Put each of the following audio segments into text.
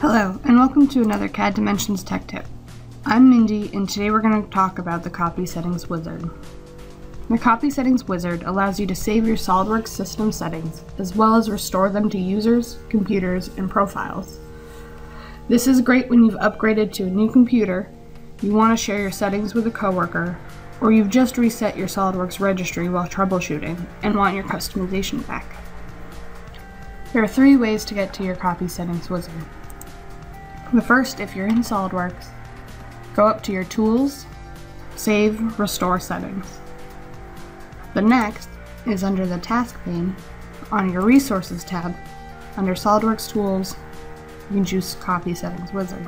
Hello, and welcome to another CADimensions Tech Tip. I'm Mindy, and today we're going to talk about the Copy Settings Wizard. The Copy Settings Wizard allows you to save your SOLIDWORKS system settings, as well as restore them to users, computers, and profiles. This is great when you've upgraded to a new computer, you want to share your settings with a coworker, or you've just reset your SOLIDWORKS registry while troubleshooting and want your customization back. There are three ways to get to your Copy Settings Wizard. The first, if you're in SOLIDWORKS, go up to your Tools, Save, Restore Settings. The next is under the Task pane on your Resources tab under SOLIDWORKS Tools, you can choose Copy Settings Wizard.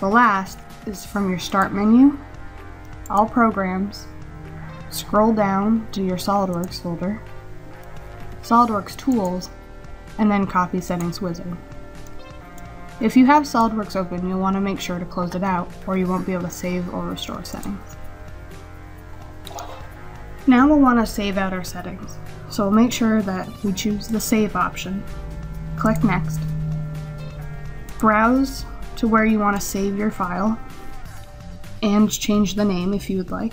The last is from your Start menu, All Programs, scroll down to your SOLIDWORKS folder, SOLIDWORKS Tools, and then Copy Settings Wizard. If you have SOLIDWORKS open, you'll want to make sure to close it out, or you won't be able to save or restore settings. Now we'll want to save out our settings, so we'll make sure that we choose the Save option. Click Next. Browse to where you want to save your file, and change the name if you would like.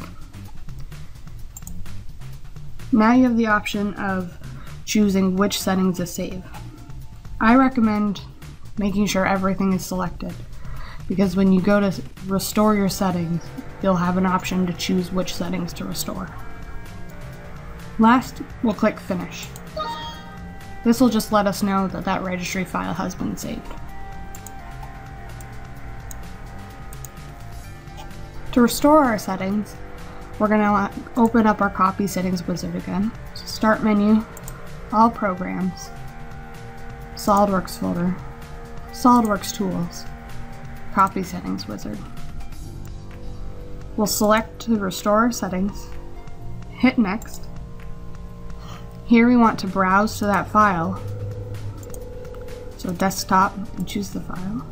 Now you have the option of choosing which settings to save. I recommend making sure everything is selected. Because when you go to restore your settings, you'll have an option to choose which settings to restore. Last, we'll click Finish. This will just let us know that that registry file has been saved. To restore our settings, we're going to open up our Copy Settings wizard again. So Start menu, All Programs, SOLIDWORKS folder, SOLIDWORKS Tools, Copy Settings Wizard. We'll select to restore settings, hit Next. Here we want to browse to that file. So desktop, and choose the file.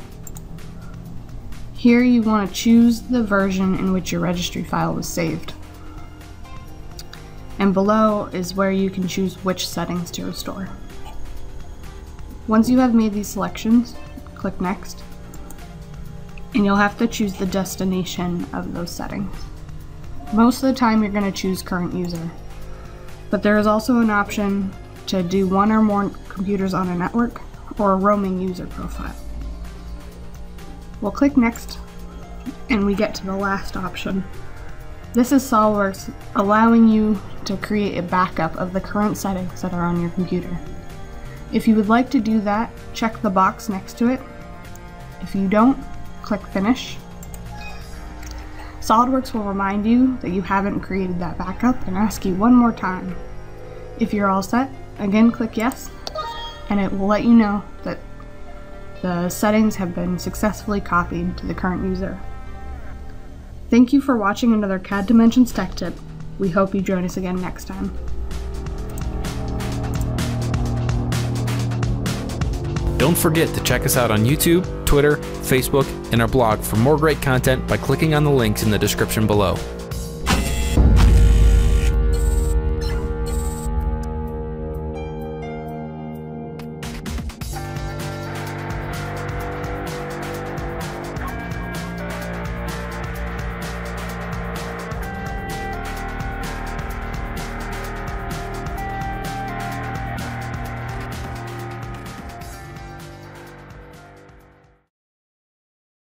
Here you want to choose the version in which your registry file was saved. And below is where you can choose which settings to restore. Once you have made these selections, click Next, and you'll have to choose the destination of those settings. Most of the time you're going to choose current user, but there is also an option to do one or more computers on a network or a roaming user profile. We'll click Next and we get to the last option. This is SOLIDWORKS allowing you to create a backup of the current settings that are on your computer. If you would like to do that, check the box next to it if you don't, click Finish. SOLIDWORKS will remind you that you haven't created that backup and ask you one more time. If you're all set, again click Yes, and it will let you know that the settings have been successfully copied to the current user. Thank you for watching another CADimensions Tech Tip. We hope you join us again next time. Don't forget to check us out on YouTube, Twitter, Facebook, and our blog for more great content by clicking on the links in the description below.